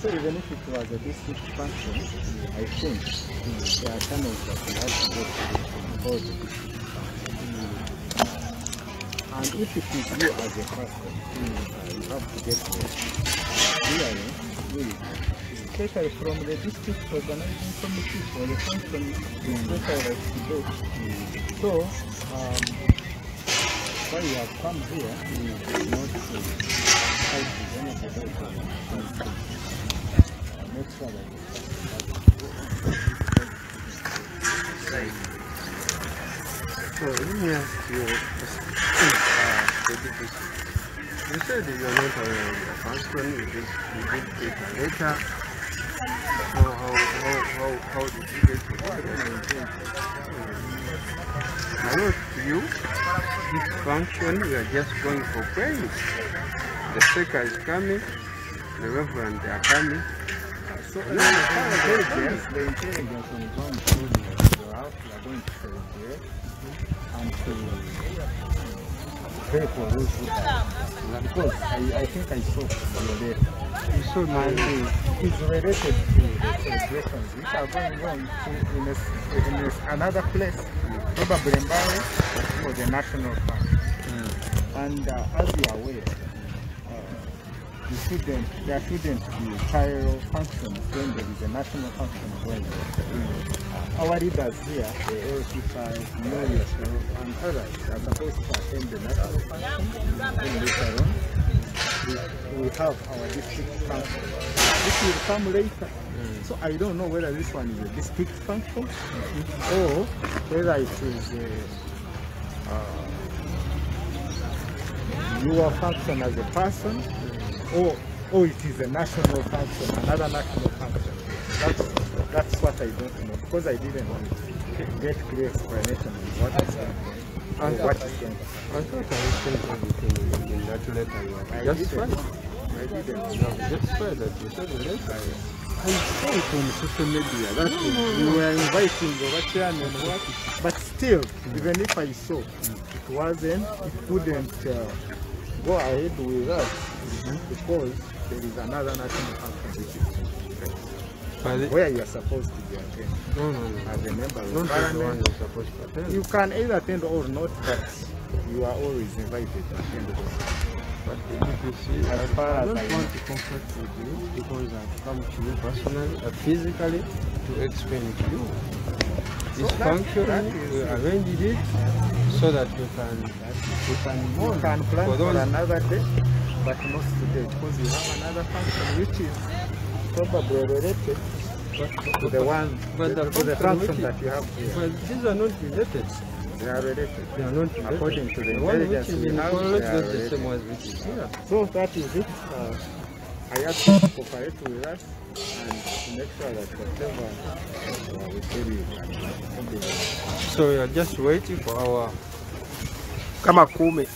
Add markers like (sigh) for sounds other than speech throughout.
So even if it was a district function, I think there are channels that we have to go to the district. And if it is you as a person, you have to get the hearing, really, especially from the district organizing committee for the function, especially like today. So, um, why you have come here is not to fight with anybody, but to make sure that So you, uh, you. How, how, how, how, did you get to you, this function, we are just going for praise. The speaker is coming, the reverend they are coming. So, I you go and you're going to and think I saw It's related to the celebrations which are going on to, in, a, in a, another place, probably Mbawe the National Park. Mm. And uh, as you are aware, you shouldn't, there shouldn't be parallel functions when there is a national function going on. Uh, our leaders here, the LC5, know yourself, and others are supposed to attend the national function. Then later on, we, we have our district function. This will come later. So I don't know whether this one is a district function or whether it is a, uh, your function as a person or, or it is a national function, another national function. That's, that's what I don't know because I didn't get clear explanation of what is or What is going on. I thought I sent everything in, that letter. You I have just didn't. I didn't. Have just fine that you sent the letter. I saw it on social media. That we were inviting the chairman, what? But still, even if I saw, it wasn't, it couldn't uh, go ahead with us because there is another national function which is But the- where you are supposed to be attending no, no, no. as a member of the parliament. you're supposed to attend. You can either attend or not, but you are always invited to attend. But you see, As I, far I as don't I want to conflict with you because I've come to you personally, uh, physically, to explain to you. This So we arranged it so that we can, we can You can plan for for another day, but not today, because you have another function which is probably related to the one, But the to the function that you have here. But these are not related. They are related. They are not related. According to the the one which is in have, college they is are not the same as which is here. So that is it. Uh, I ask you to cooperate with us and So we are just waiting for our kama kumi.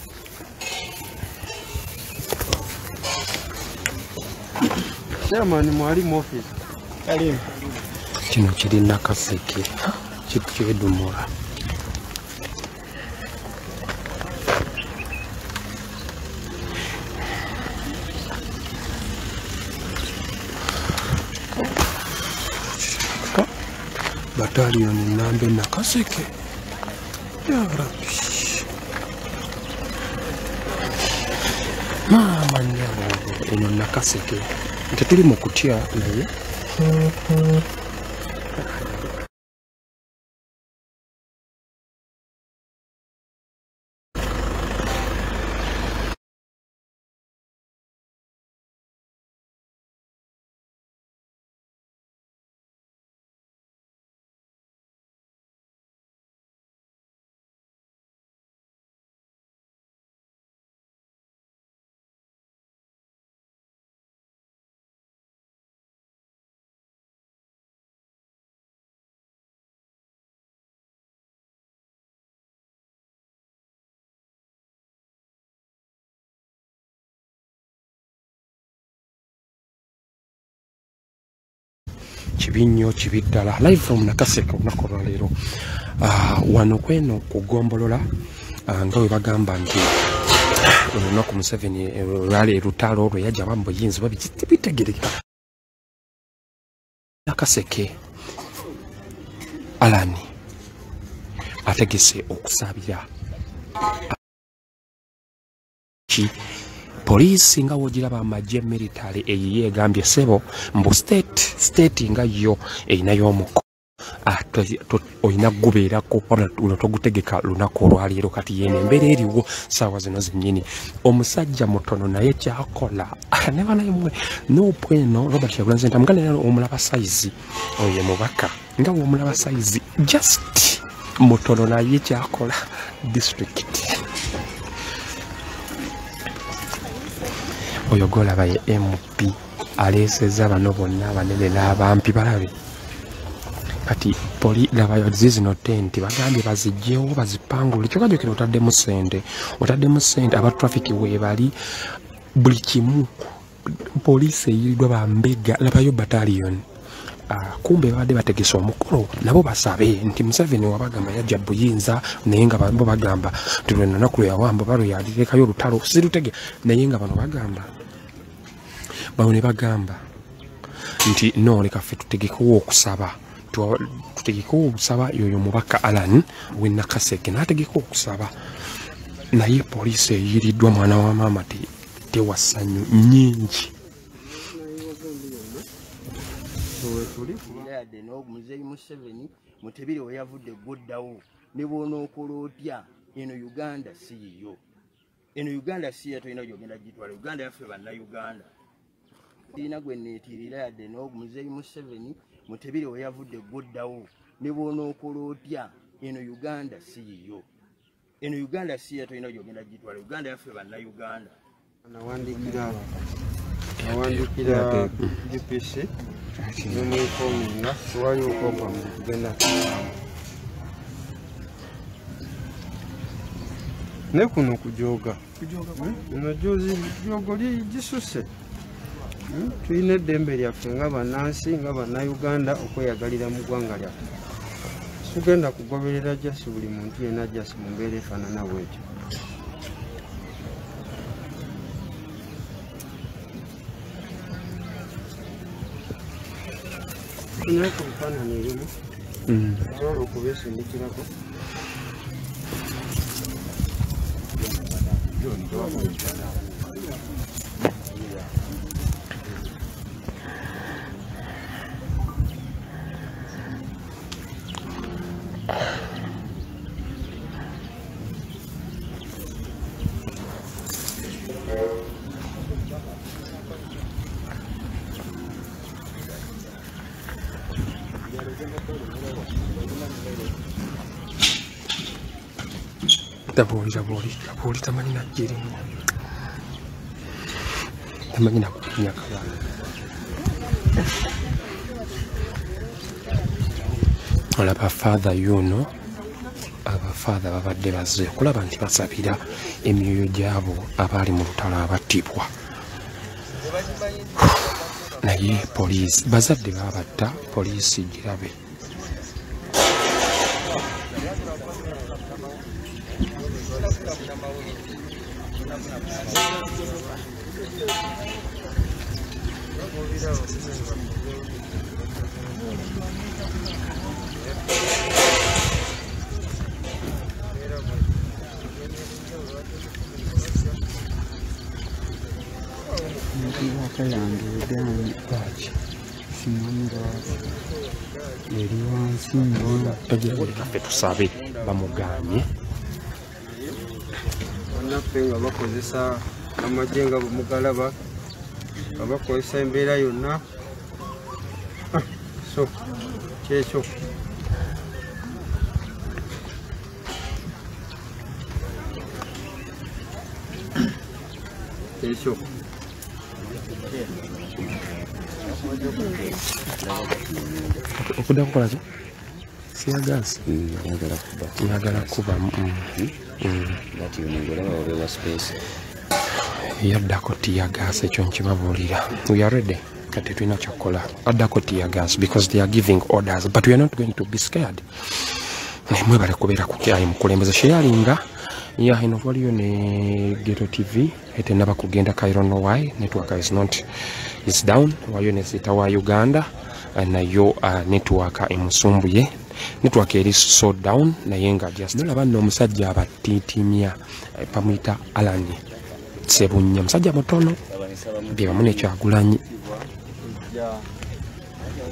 Chairman mwalimu office. kino kiri kaseke kikedumula bataliyoni nambe nakaseke yarabi maama nyawo eno nakaseke tetuli mu kutya naye kibi nnyo kibi ddala live from nakaseke olunaku olwaleero Ah, wano kweno kugombolola ah, nga bwe bagamba nti olunaku museveni eh, olwaleero lutalo olwo yajja bamu buyinza babitegerekeka nakaseke alani ategese okusabira. ki poliisi nga wogiraba amagye military eyiye egambye sebo mbu state state nga yo erinayo omuko. Olina gubeerako luno togutegeka lunaku olwaleero kati yeno embeera eriwo saawa zino zennyini. Omusajja mutono naye kyakola nebanayemwe nopweno robert yagulanzenta muganda omulaba saizi oye mubaka nga womulaba saizi just mutono naye kyakola district oyo golaba ye mp aleeseza bano bonna abanene n'abampi balabe. Kati poli labayozi zino tenti bagambye bazigyewo bazipangule kyokajokera otaddemu sente otaddemu sente aba traffic weebali buli kimu poliisi eyiriddwa bambega labayo battalion. Uh, kumbe babadde bategesa omukolo nabo basabe nti museveni wabagamba yajja buyinza naye nga bo bagamba nti lwe nanaku lwe yawamba ba lwe yalirekayo olutalo sirutege naye nga bano bagamba bano ne bagamba nti no leka ffe tutegekewo okusaba. Tutegekewo okusaba yoyo mubaka alan wenakaseke nategeka okusaba. Naye poliisi eyiriddwa mwana wa maama tewasanyu nyingi yadde nomuzeyi museveni mutebire weyavudde guddawo ne bwonookola otya? Eno uganda si yiyo. Eno uganda si ya tolina gyogenda gitwala. Uganda yaffe bannayuganda irina gwe neetirira yadde nomuzeyi museveni mutebire weyavudde guddawo ne bwonookola otya? Eno uganda si yiyo. Eno uganda si ya tolina gyogenda gitwala uganda yaffe bannayuganda. Nawandikira nawandikira gpc nemwekominga tewali okopamu tugenda ne kuno kujoga eno jozi jogo gisuse tulina eddembe lyaffe nga bannansi nga bannayuganda okweyagalira mu ggwanga lyaffe. Tugenda kugoberera jasi buli muntu yena jasi mu mbeera efaanana bwetyo. Naye ku bifaananyi erimu osobola okubeesindikirako tabuulira buuli tamanyi najjirimu tamanyi nakunya kabana olaba fatha yuno abafaatha babadde bazze. Okulaba nti basabira emyoyo gyabo abaali mu lutalo abattibwa. Naye poliisi bazadde babatta poliisi girabe wakalanga egaani simanyi lwaki eri wansi mbona egirabulekaffe tusabe bamuganye. Bannaffe nga bakozesa amagye nga mugalaba nga bakozesa embeera yonna. Ah, so kyekyo. Kyekyo okudda kukola ki siyagaasi ayagala kuba. Yagala kuba wabewa space. Yaddako tiyagaasi ekyo nkibabuulira. We are ready. Kati tulina kyakukola addako tiyagaasi because they are giving orders but we are not going to be scared. Mwebale kubeera kukyali mukulembeze. Sheyalinga ya ino waliyo ne geto tv etenaba kugenda kairo no why? Network is not is down. Waliyo ne sita wa uganda. Uh, nayo uh, network emusumbuye. Network eri so down naye nga just nolaba nno omusajja abatitiimya eh, bamuyita alan sebunya musajja mutono bye bamu nekyagulanyi.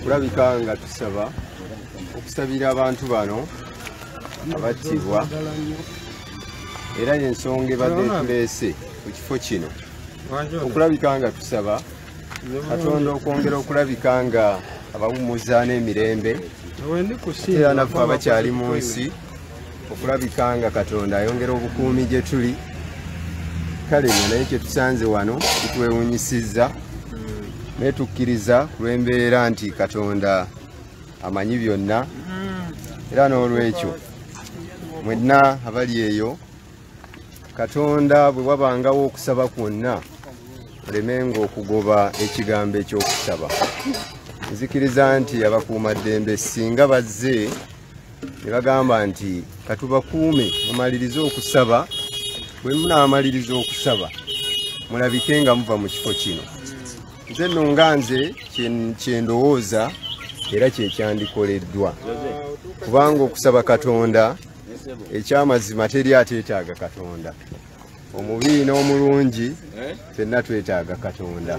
Kulabika nga tusaba okusabira abantu bano abattibwa era yensonga ebadde tuleese ku kifo kino. Okulabika nga tusaba katonda okwongera okulabika nga abawummuza n'emirembe era naffe abakyali mu nsi okulabika nga katonda ayongera obukuumi gye tuli. Kale nyo naye kyetusanze wano kitwewunyisizza naye tukkiriza ku lw'embeera nti katonda amanyi byonna. Era n'olwekyo mwenna abali eyo katonda bwe wabangawo okusaba kwonna olemenga okugoba ekigambo ekyokusaba. Nzikiriza nti abakuumaddembe singa bazze ne bagamba nti katubakuume mumalirize okusaba bwe munaamaliriza okusaba mulabike nga muva mu kifo kino. Nze nno nga nze kye- kyendowooza era kyekyandikoleddwa kubanga okusaba katonda ekyamazima teri ateetaaga katonda omubi n'omulungi ffenna twetaaga katonda.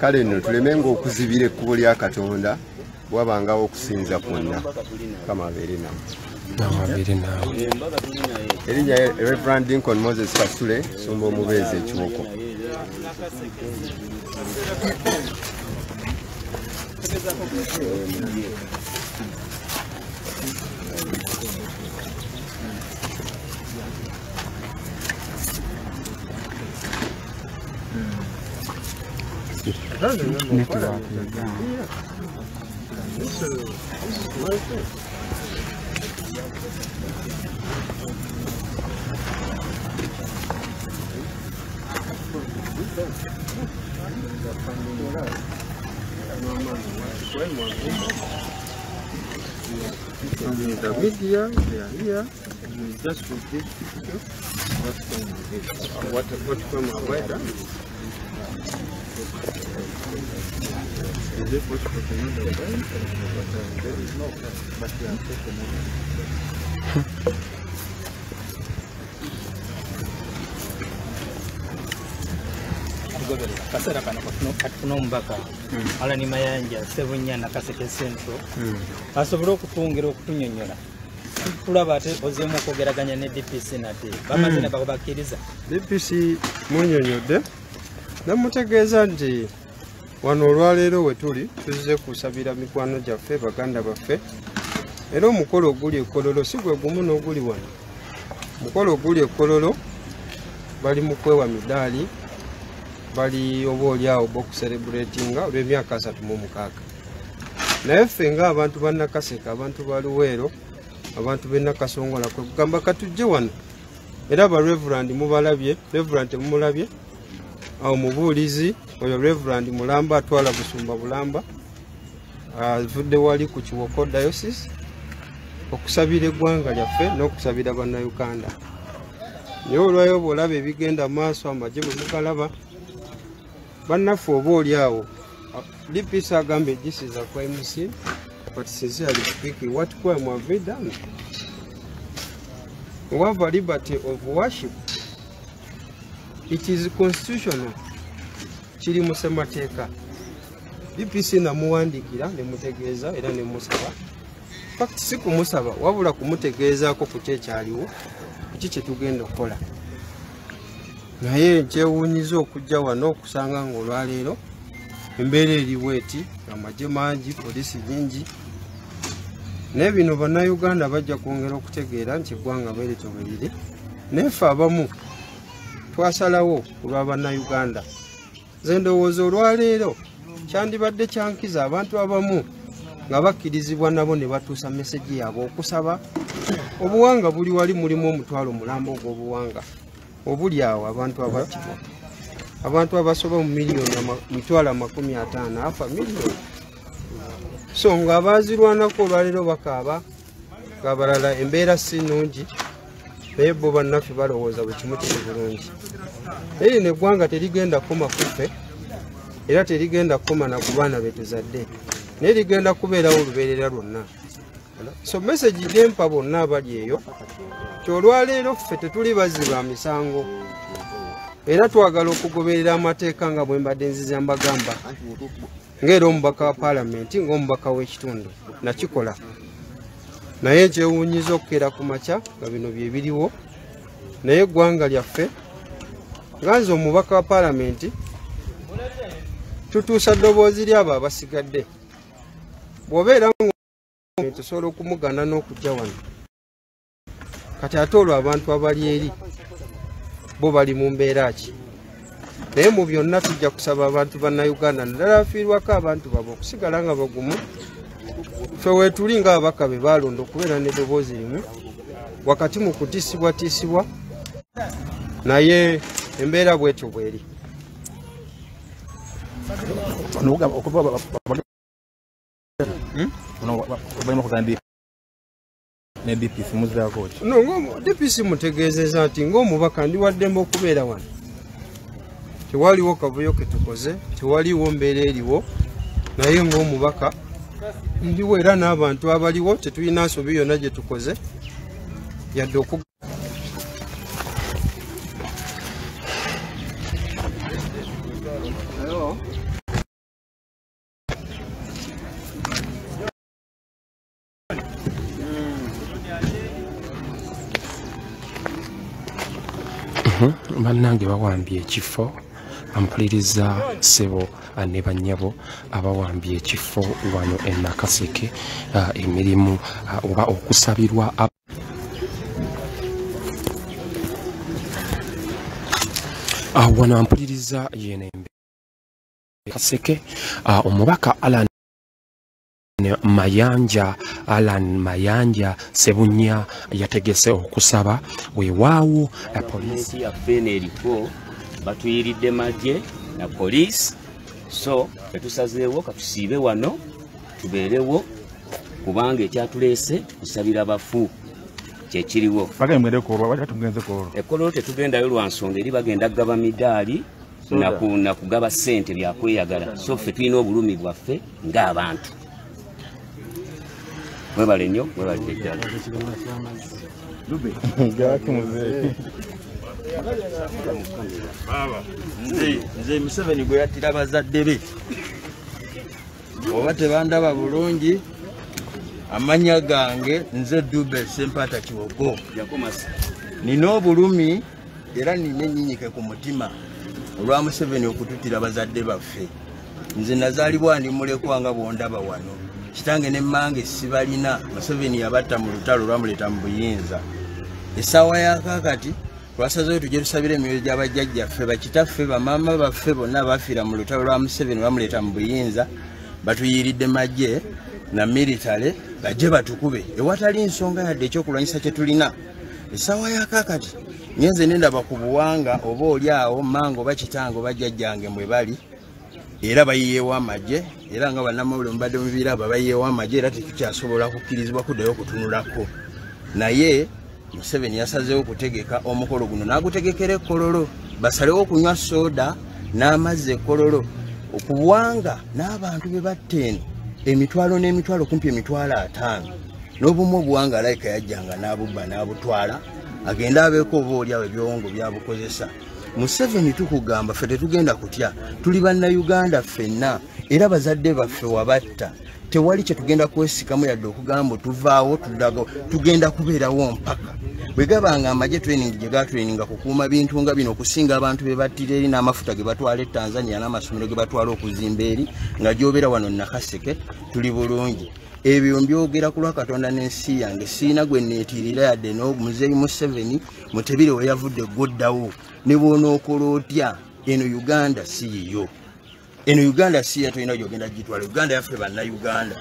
Kale nno tulemenga okuzibira ekkubo lya katonda bwabangawo okusinza kwonna. Kama abeere naawe erinnya reverand lincoln moses kasule sumba omubeezi ekiwoko network egaana The media, they are here. We just with this picture, what can we do? Uh, What, what can we avoid? huh? Is it what we can avoid? But, uh, there is no, but we are taking it. tugoberera kaseera kano katufuna omubaka alani mayanja sebunya nakaseke centro asobole okutungira okutunyonyola tulaba ate ozeemu okwogeraganya ne dpc nate. Bamaze ne babakkiriza DPC munyonyodde namutegeeza nti wano olwaleero we tuli tuzze kusabira mikwano gyaffe baganda baffe. Era omukolo oguli ekololo si gwe gumu n'oguli wano. Omukolo oguli ekololo bali mu kwewa midaali bali oba oliawo bokuserebulatinga olw'emyaka asatu mu mukaaga. Naye ffe ng'abantu ba nakaseka abantu ba luweero abantu b'e nakasongola kwe kugamba katujje wano. Era aba reverand mubalabye reverand temumulabye awo mubuulizi oyo reverand mulamba atwala busumba bulamba avudde wali ku kiwoko diocese okusabira eggwanga lyaffe n'okusabira bannayuganda. Naye olwayo bwolaba ebigenda maaso amagye bwe mugalaba bannaffe oba oli awo. Dpc agamba this is a crime scene but sincerely speaking what crime have we done? We have a liberty of worship it is constitutional kiri mu ssemateeka dpc namuwandiikira nemutegeeza era nemusaba. Fact si kumusaba wabula kumutegeezaako ku kyekyaliwo kuki kyetugenda okukola. Naye nkyewuunyiza okujja wano okusanga nga olwaleero embeera eriwo eti amagye mangi polisi nyingi naye bino bannayuganda bajja kwongera okutegeera nti eggwanga beereto bwe liri naye ffe abamu twasalawo ku lwa bannayuganda. Nze ndowooza olwaleero kyandibadde kyankiza abantu abamu nga bakkirizibwa nabo ne batuusa meseji yaabwe okusaba. Obuwanga buli wali mulimu omutwalo mulambo ogw'obuwanga. Obuli awo abantu abattibwa. Abantu abasoba mu miliyoni mitwalo amakumi ataano afa miliyoni so nga abazirwanako olwaleero bakaaba ngaabalala embeera si nnungi naye bo bannaffe balowooza bwe kimu kiri bulungi. Naye lino eggwanga terigenda koma kuffe era terigenda koma na ku baana be tuzadde. Naye ligenda kubeerawo olubeerera lwonna. So message gyempa bonna abali eyo kyolwaleero ffe tetuli baziba misango era twagala okugoberera amateeka nga bwe mbadde nziza mbagamba ngaera omubaka wa paalamenti ngaomubaka w'ekitundu nakikola naye nkyewuunyiza okukeera ku makya nga bino byebiriwo naye eggwanga lyaffe nga nze omubaka wa paalamenti tutuusa ddoboozi lyabo abasigadde. Bw'obeera tusobola okumugana n'okujja wano kati ate olwo abantu abali eri bo bali mu mbeera ki? Naye mu byonna tujja kusaba abantu bannayuganda naddala afiirwako abantu babe okusigala nga bagumu ffe weetuli ngaababaka be balonda okubeera n'eddoboozi limu wakati mu kutiisibwatiisibwa naye embeera bwetyo bweri. No dpc mutegeezeza nti ngaomubaka ndiwaddemu okubeera wano. Tewaliwo kavuyo ketukoze tewaliwo mbeera eriwo naye ngaomubaka ndiwo era n'abantu abaliwo tetulina nsobi yonna gye tukoze yadde oku bannange bawambye ekifo bampuliriza ssebo ah, ne bannyabo abawambye ekifo wano e nakaseke ah, emirimu ah, oba okusabirwa ab- wano ampuliriza yenembe kaseke omubaka alan mayanja alan mayanja sebunya yategese okusaba weewaawo poliisi yaffe eno eriko batuyiridde magye na poliisi. So etusazeewo katusiibe wano tubeerewo kubanga ekyatuleese kusabira bafu kyekiriwo ekkolero tetugendayo lwa nsonga eri bagenda kugaba midaali naku- nakugaba ssente byakweyagala so ffe tulina obulumi bwaffe ng'abantu. Mwebale nnyo mwebalire ddala (laughs) (laughs) nze nze museveni gwe yattira bazadde be. Oba tebandaba bulungi amanya gange nze dube sempata kiwogo. Nina obulumi era nina enyinyike ku mutima olwa museveni okututtira bazadde baffe. Nze nazaalibwa ndi mulekwa nga bwondaba wano. Kitange ne mmange sibalina. Museveni yabatta mu lutalo lwamuleeta mu buyinza. Essaawa yakakati twasazeyo tujje tusabire emyoyo gy'abajjajjaffe bakitaffe bamaama baffe bonna bafiira mu lutalo lwa museveni lwamuleeta mu buyinza batuyiiridde magye na militale bajje batukube. Ewatali nsonga yadde ekyokulwanyisa kye tulina. Essaawa yakakati ngenze nendaba ku buwanga oba oli awo mmange oba kitange oba jjajjange mwe bali era bayiyeewo amagye era nga bannamawulire mubadde mubiraba bayiyeewo amagye era tetukyasobola kukkirizibwa kuddayo okutunulako naye museveni yasazeewo okutegeka omukolo guno n'agutegekera ekkololo basalewo okunywa soda n'amazzi ekkololo okuwanga n'abantu be batta eno emitwalo n'emitwalo kumpi emitwalo ataano. N'obumu obuwanga alayika yajjanga n'abubba n'abutwala agende abeeko oba oliawo ebyowongo byabukozesa. Museveni tukugamba ffe tetugenda kutya tuli bannayuganda ffenna era bazadde baffe wabatta tewali kyetugenda kwesikamu yadde okugamba tuvaawo tudago tugenda kubeerawo mpaka. Bwe gabanga amagye training gye gatraininga kukuuma bintu nga bino okusinga abantu be battira eri n'amafuta ge batwala e tanzania n'amasomero ge batwala okuzimba eri nga gyobeera wano nakaseke tuli bulungi. Ebyo mbyogera ku lwa katonda n'ensi yange. Siina gwe neetirira yadde n'omuzeeyi museveni mutebire we yavudde ggoddawo. Ne bwonookola otya? Eno uganda si yiyo eno uganda si ya tolina gyogenda gitwala uganda yaffe bannayuganda.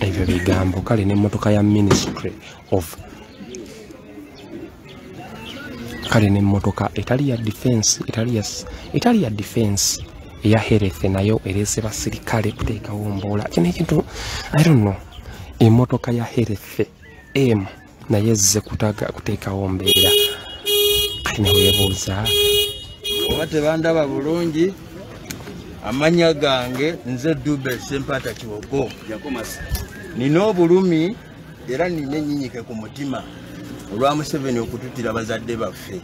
Ebyo bigambo kale nemmotoka ya ministry of kale nemmotoka etali ya defense etali ya, defense eya health nayo erese basirikale kuteekawo mboola kino ekintu i don't know. Emmotoka ya health m naye zze kuteekawo mbeera. Kati neweebuuza oba tebandaba bulungi amanya gange nze dube sempata kiwogo. Nina obulumi era nina enyinyike ku mutima olwa museveni okututira bazadde baffe.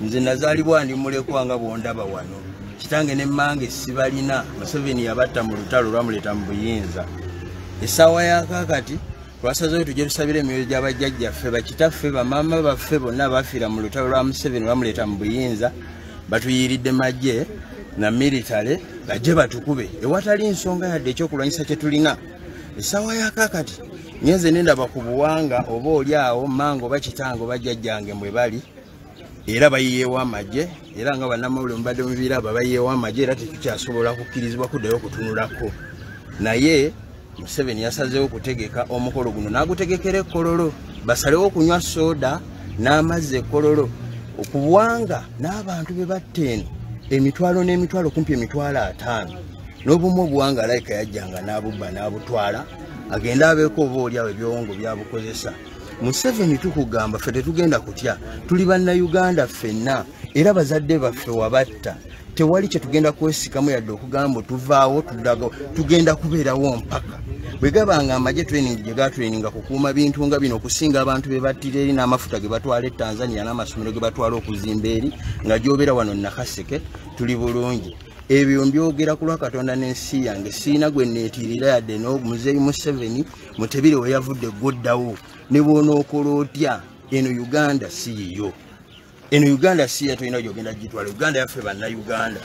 Nze nazaalibwa ndi mulekwa nga bwondaba wano. Kitange nemmange sibalina museveni yabatta mu lutalo olwamuleeta mu buyinza. Essaawa yakakati twasazeyo tujje tusabira emyoyo gy'abajjajjaffe bakitaffe bamaama baffe bonna bafiira mu lutalo lwa museveni lwamuleeta mu buyinza batuyiiridde magye na militale bajje batukube. Ewatali nsonga yadde ekyokulwanyisa kye tulina. Essaawa yakakati nyenze nendaba ku buwanga oba oli awo mango oba kitange oba jjajjange mwe bali era bayiyeewo amagye era nga bannamawulire mubadde mubiraba bayiyeewo amagye era tetukyasobola kukkirizibwa kuddayo okutunulako naye museveni yasazeewo okutegeka omukolo guno n'agutegekera ekkololo. Basalewo okunywa soda n'amazzi ekkololo okubuwanga n'abantu be batta eno emitwalo n'emitwalo kumpi emitwalo ataano. N'obumu obuwanga alayika yajjanga n'abubba n'abutwala agende abeeko oba oliawo ebyowongo byabukozesa. Museveni tukugamba ffe tetugenda kutya tuli bannayuganda ffenna era bazadde baffe wabatta. Tewali kyetugenda kwesikamu yadde okugamba tuvaawo tudago tugenda kubeerawo mpaka bwe gabanga amagye training gye gatraininga kukuuma bintu nga bino okusinga abantu be battira eri n'amafuta ge batwala e tanzania n'amasomero ge batwala okuzimba eri nga gyobeera wano nakaseke tuli bulungi. Ebyo mbyogera ku lwa katonda n'ensi yange. Siina gwe neetirira yadde nomuzeeyi museveni mutebire we yavudde ggoddawo ne bwonookola otya? Eno uganda si yiyo. Eno uganda si yatolina gyogenda gitwala uganda yaffe bannayuganda